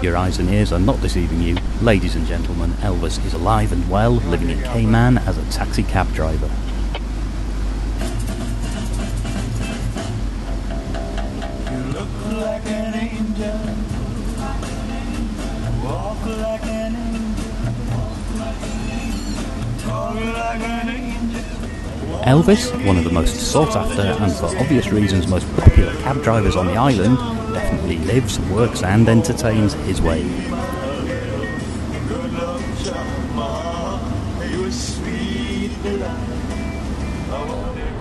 Your eyes and ears are not deceiving you. Ladies and gentlemen, Elvis is alive and well, living in Cayman as a taxi cab driver. Walk like an angel. Talk like an angel. Elvis, one of the most sought after and for obvious reasons most popular cab drivers on the island, definitely lives, works and entertains his way. Good love, child, ma. You were sweet delight. I want it.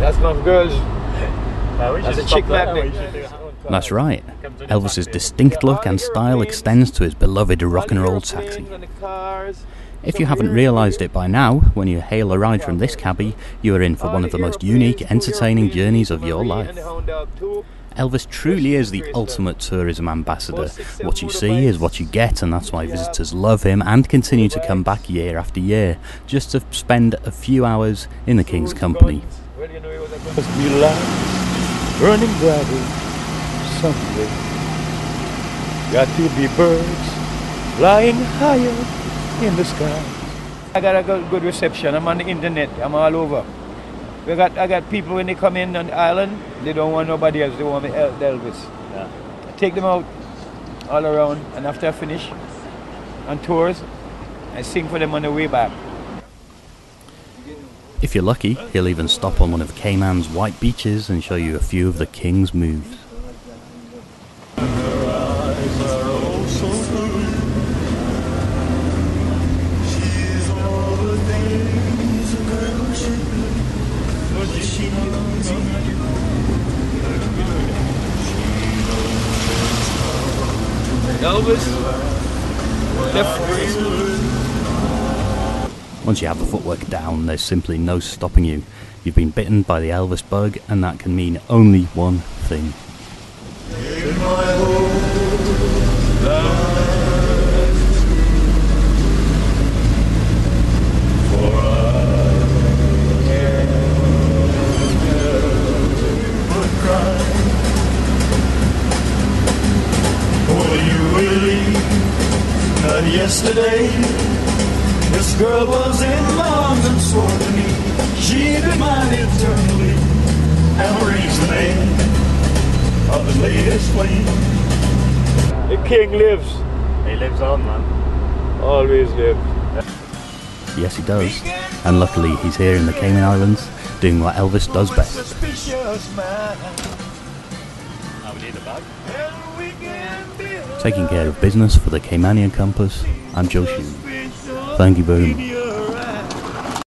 That's not girls. we That's a stop chick magnet. That's right. Elvis's distinct look and style extends to his beloved rock and roll taxi. If you haven't realised it by now, when you hail a ride from this cabbie, you are in for one of the most unique, entertaining journeys of your life. Elvis truly is the ultimate tourism ambassador. What you see is what you get, and that's why visitors love him and continue to come back year after year, just to spend a few hours in the King's company. Must be lights, burning gravel, someday. Got to be birds flying higher in the sky. I got a good, good reception. I'm on the internet. I'm all over. We got, I got people when they come in on the island, they don't want nobody else. They want me El- Elvis. I take them out all around, and after I finish on tours, I sing for them on the way back. If you're lucky, he'll even stop on one of Cayman's white beaches and show you a few of the King's moves. Elvis? Once you have the footwork down, there's simply no stopping you. You've been bitten by the Elvis bug, and that can mean only one thing. Not yesterday? This girl was in my arms and swore to me she'd be mine eternally and raise the name of the latest flame. The king lives. He lives on, man. Always lives. Yes, he does. And luckily, he's here in the Cayman Islands, doing what Elvis does best. Taking care of business for the Cayman Compass, I'm Joe. Thank you very much.